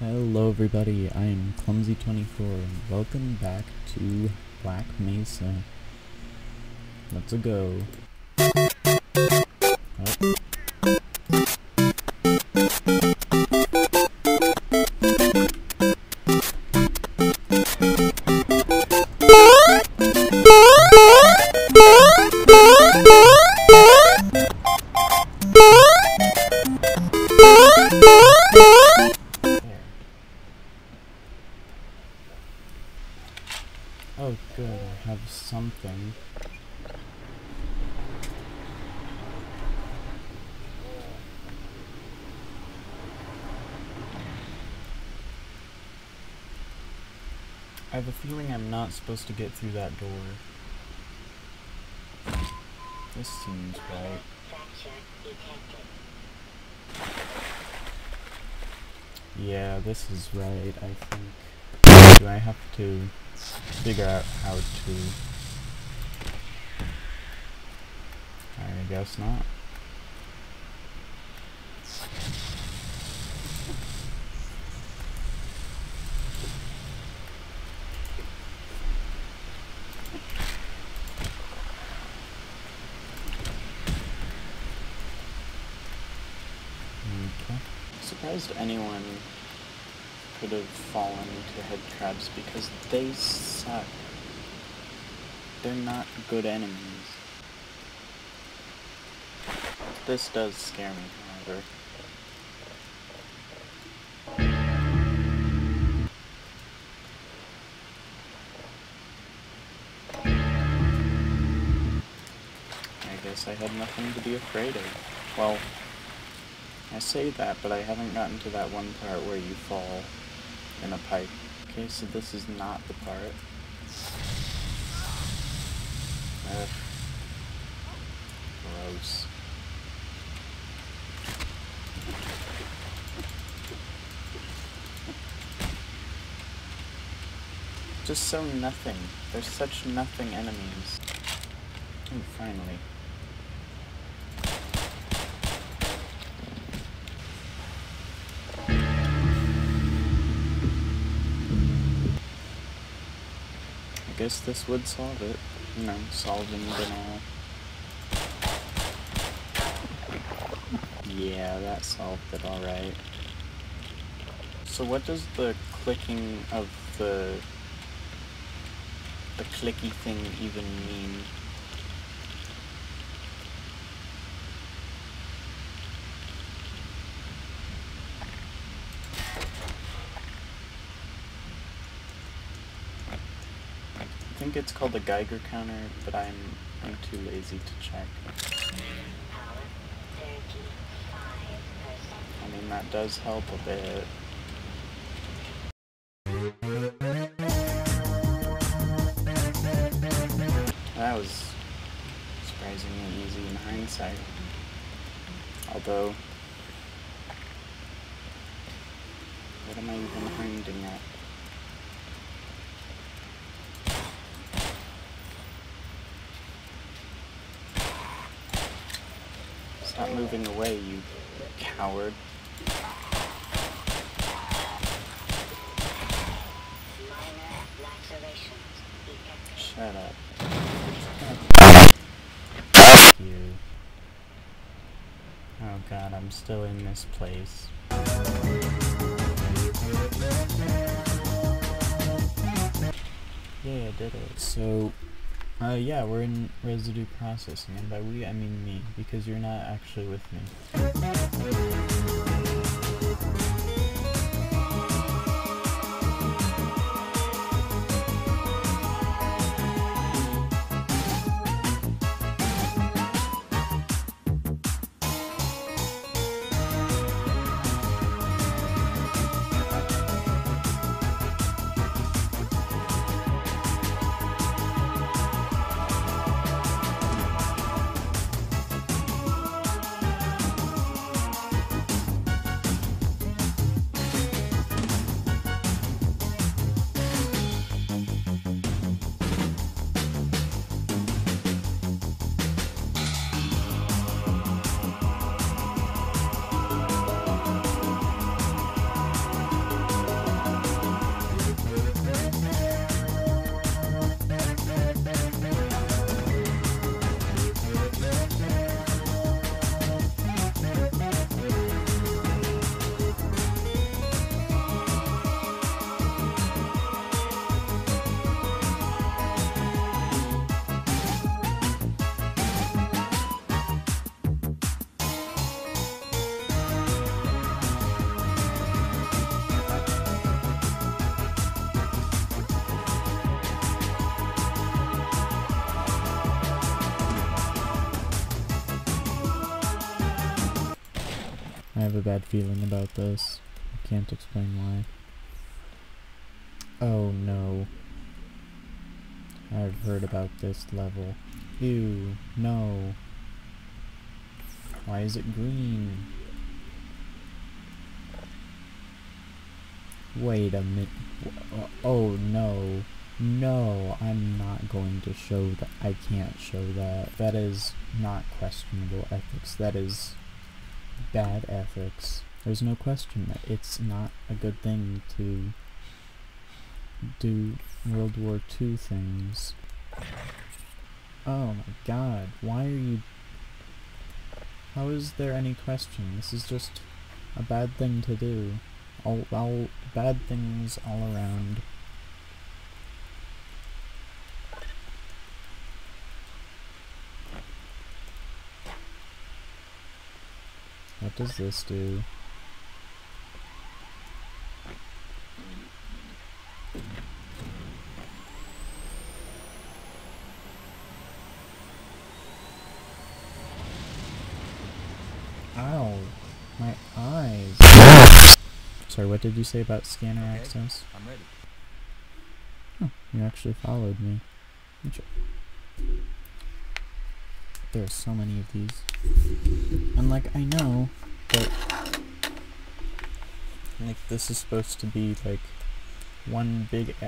Hello everybody, I am Clumsy24 and welcome back to Black Mesa. Let's go. Oh. I have a feeling I'm not supposed to get through that door. This seems right. Yeah, this is right, I think. Do I have to figure out how to... I guess not. Okay. Surprised anyone could have fallen to head crabs because they suck. They're not good enemies. This does scare me, however. I guess I had nothing to be afraid of. Well, I say that, but I haven't gotten to that one part where you fall in a pipe. Okay, so this is not the part. Ugh. Gross. Just so nothing. There's such nothing enemies. Oh, finally. Guess this would solve it. No, solving it all. Yeah, that solved it alright. So what does the clicking of the the clicky thing even mean? It's called a Geiger counter, but I'm I'm too lazy to check. I mean that does help a bit. That was surprisingly easy in hindsight. Although what am I even hinding at? Stop moving away, you coward. Shut up. Fuck you. Oh god, I'm still in this place. Yeah, I did it. So, uh, yeah, we're in residue processing, and by we I mean me, because you're not actually with me. A bad feeling about this. I can't explain why. Oh no. I've heard about this level. Ew, no. Why is it green? Wait a minute. Oh no. No, I'm not going to show that. I can't show that. That is not questionable ethics. That is bad ethics. There's no question that it's not a good thing to do World War II things. Oh my god, why are you... How is there any question? This is just a bad thing to do. All, all bad things all around. What does this do? Ow, my eyes. Sorry, what did you say about scanner Okay, access? I'm ready. Oh, you actually followed me. There are so many of these. And like, I know that like this is supposed to be like one big e-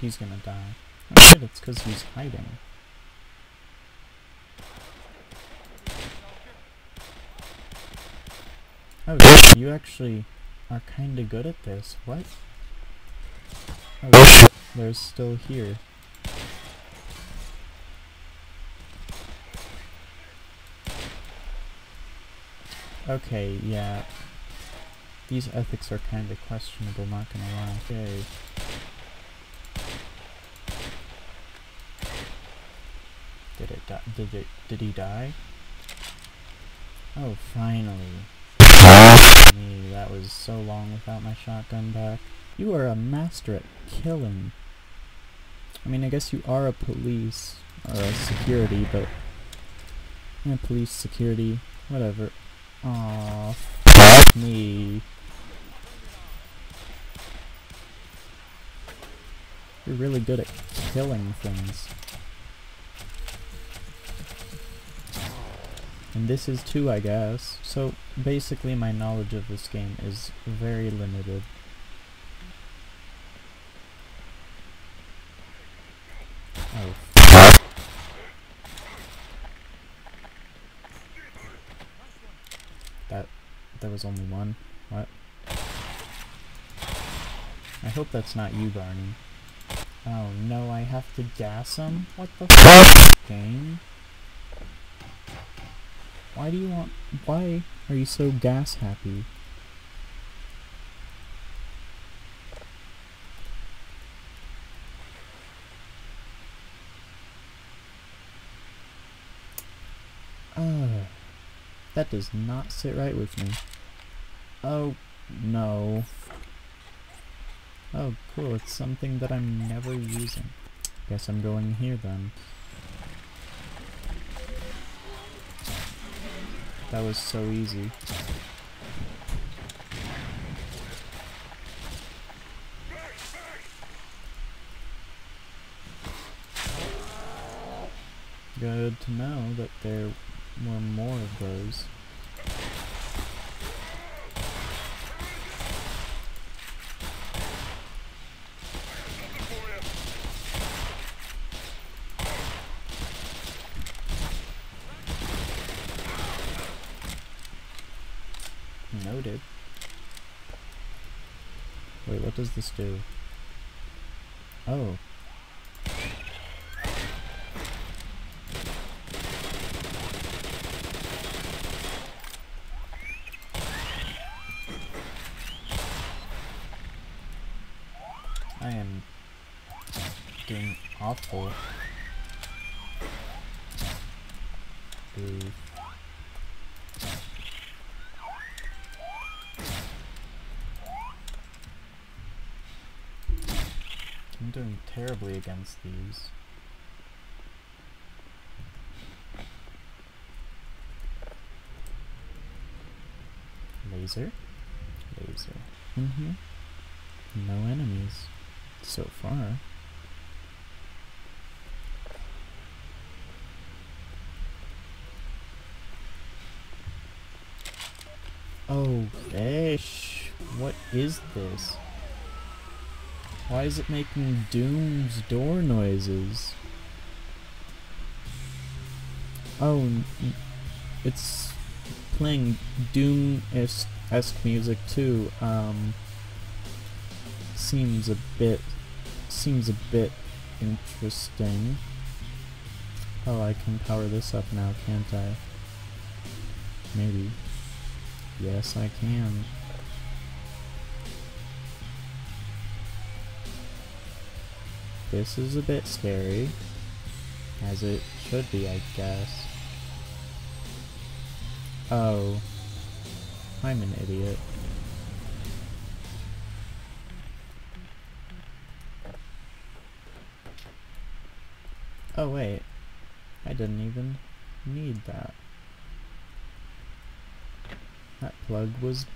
He's gonna die. Oh shit, it's cause he's hiding. Oh, shit, you actually are kinda good at this. What? Oh, oh shit, there's still here. Okay, yeah. These ethics are kinda questionable, not gonna lie. Okay. Did it die? Did it? Did he die? Oh, finally. Me, that was so long without my shotgun back. You are a master at killing. I mean, I guess you are a police or a security, but yeah, police, security, whatever. Aw, fuck me. You're really good at killing things. And this is too, I guess. So, basically my knowledge of this game is very limited. Oh, f- That, there was only one. What? I hope that's not you, Barney. Oh no, I have to gas him? What the fuck, game? Why do you want- why are you so gas happy? Ugh. That does not sit right with me. Oh, no. Oh, cool, it's something that I'm never using. Guess I'm going here then. That was so easy. Good to know that there were more of those. I'm doing terribly against these. Laser. Laser. Mm-hmm. No enemies. So far. Is this? Why is it making Doom's door noises? Oh, it's playing Doom-esque music too. Um, seems a bit, seems a bit interesting. Oh, I can power this up now, can't I? Maybe. Yes, I can. This is a bit scary. As it should be, I guess. Oh. I'm an idiot. Oh wait. I didn't even need that. That plug was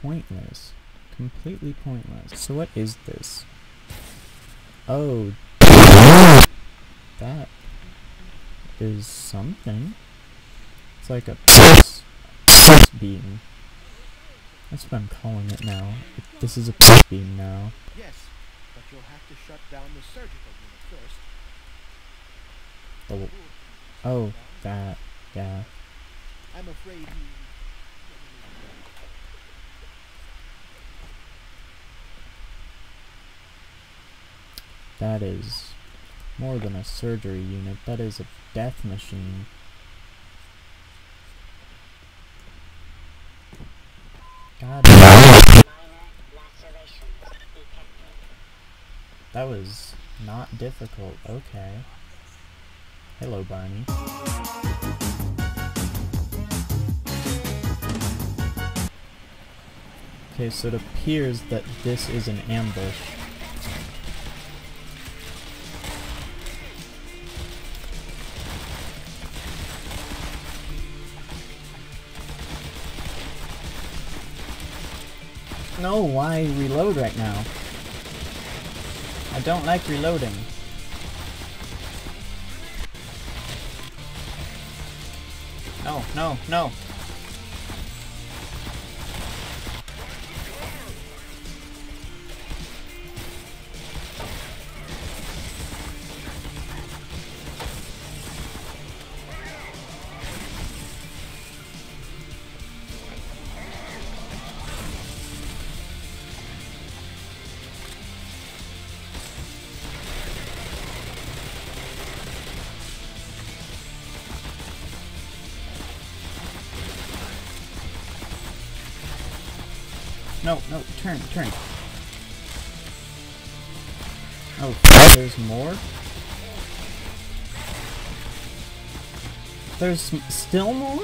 pointless. Completely pointless. So what is this? Oh. That is something. It's like a pulse, pulse beam. That's what I'm calling it now. This is a pulse beam now. Yes, but you'll have to shut down the surgical unit first. Oh, oh that, yeah. I'm afraid you... That is more than a surgery unit. That is a death machine. God. That was not difficult. Okay. Hello, Barney. Okay, so it appears that this is an ambush. No, why reload right now? I don't like reloading. No, no, no. No, no, turn, turn. Oh, there's more? There's still more?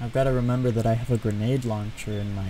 I've got to remember that I have a grenade launcher in my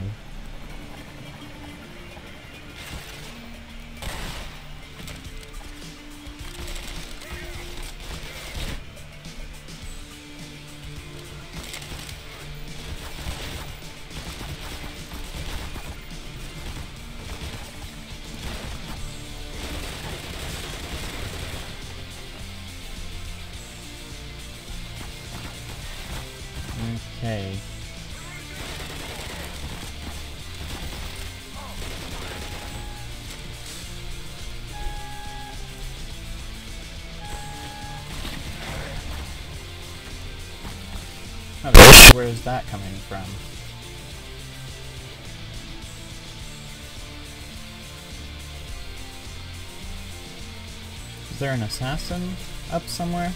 there an assassin up somewhere?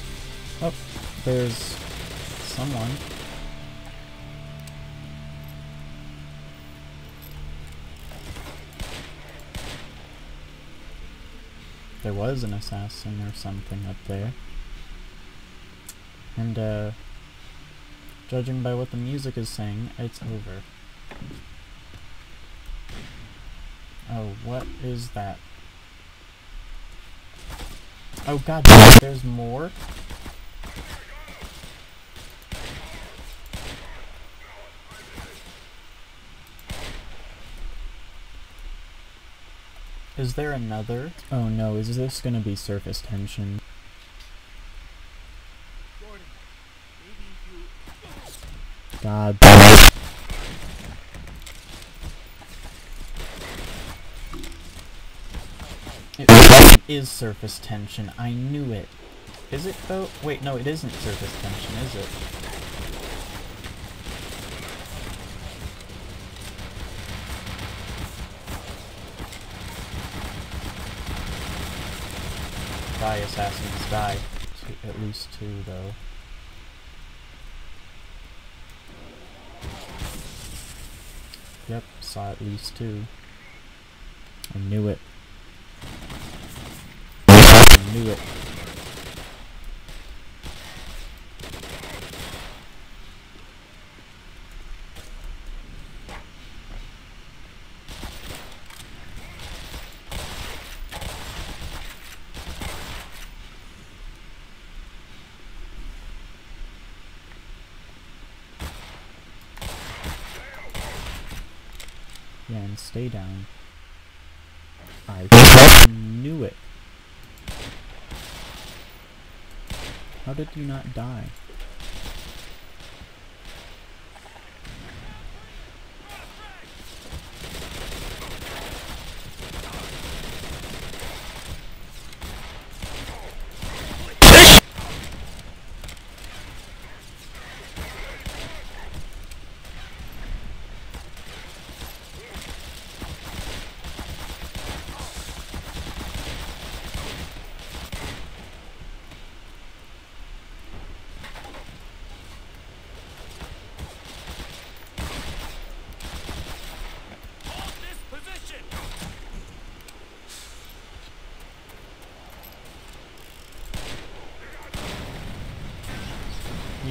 Oh, there's someone. there was an assassin or something up there. And, uh, judging by what the music is saying, it's over. Oh, what is that? Oh god, there's more? Is there another? Oh no, is this gonna be surface tension? God damn it. It is surface tension. I knew it. Is it though? Wait, no, it isn't surface tension, is it? Die, assassins, die. Two, at least two, though. Yep, saw at least two. I knew it. Knew it. Yeah, and stay down. I knew it. How did you not die?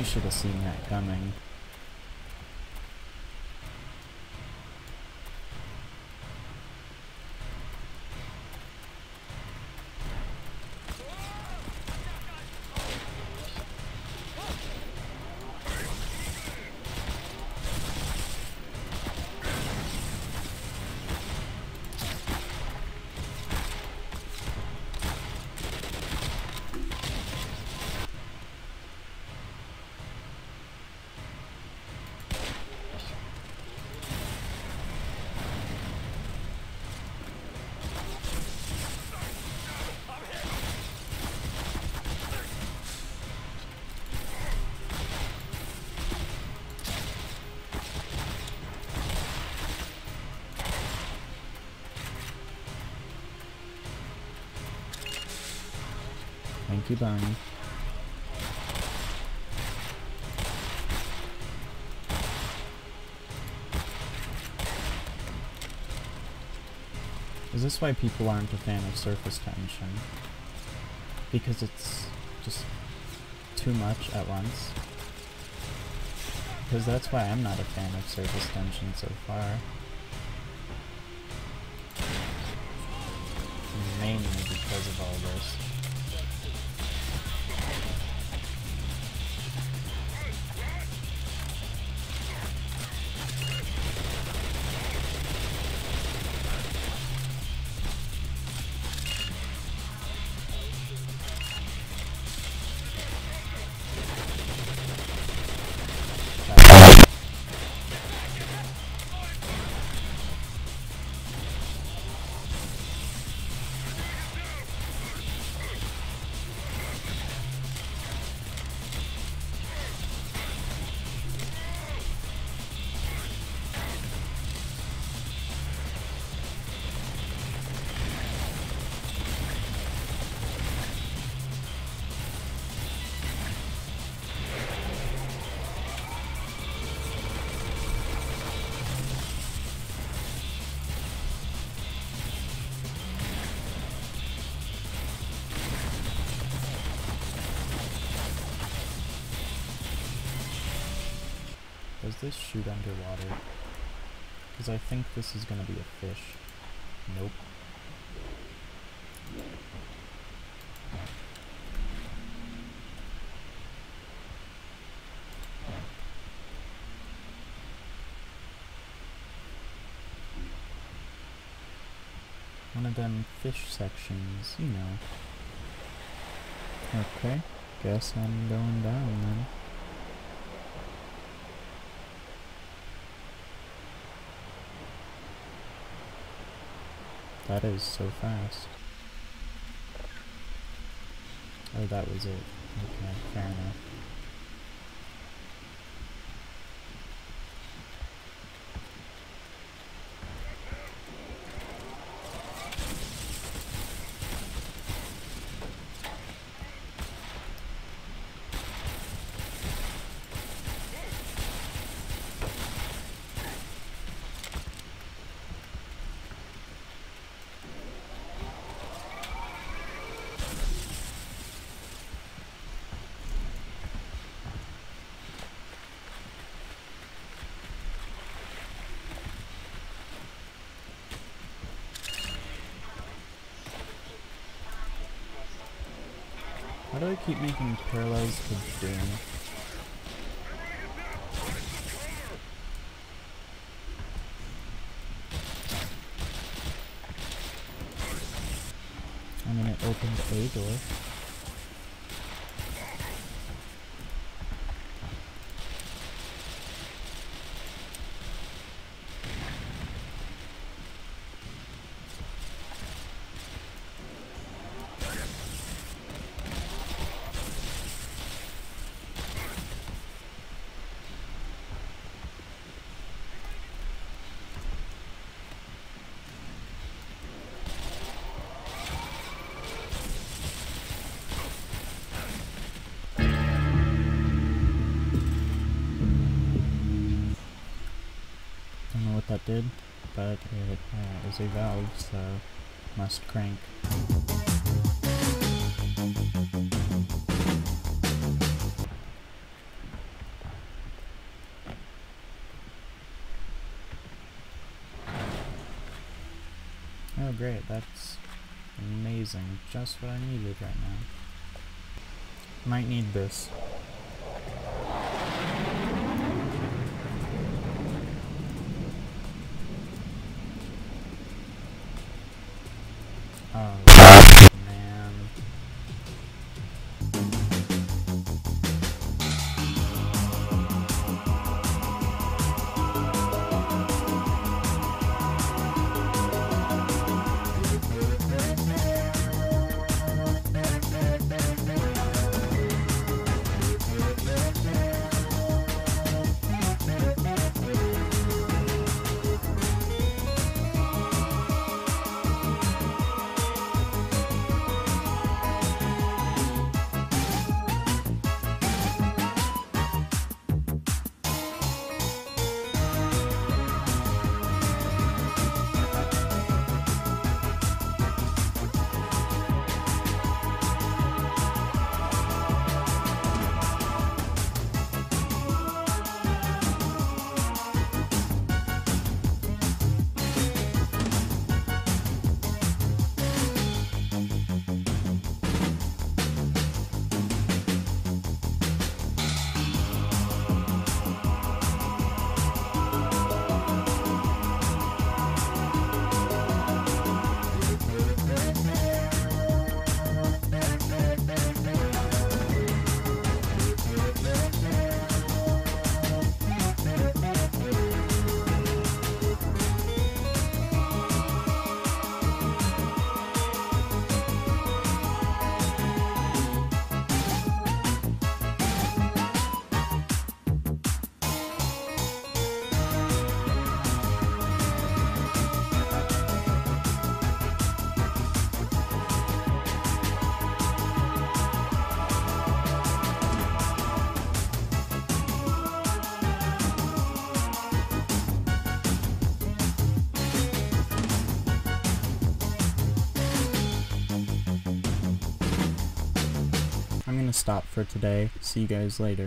Should have seen that coming. You, Barney. Is this why people aren't a fan of surface tension? Because it's just too much at once? Because that's why I'm not a fan of surface tension so far. Mainly because of all this. does this shoot underwater? Because I think this is going to be a fish. Nope. One of them fish sections, you know. Okay, guess I'm going down then. That is so fast. Oh, that was it. Okay, fair enough. Why do I keep making parallels to Doom? I mean, it opened a door. Did, but it uh, is a valve, so must crank. Oh great, that's amazing. Just what I needed right now. Might need this. Stop for today. See you guys later.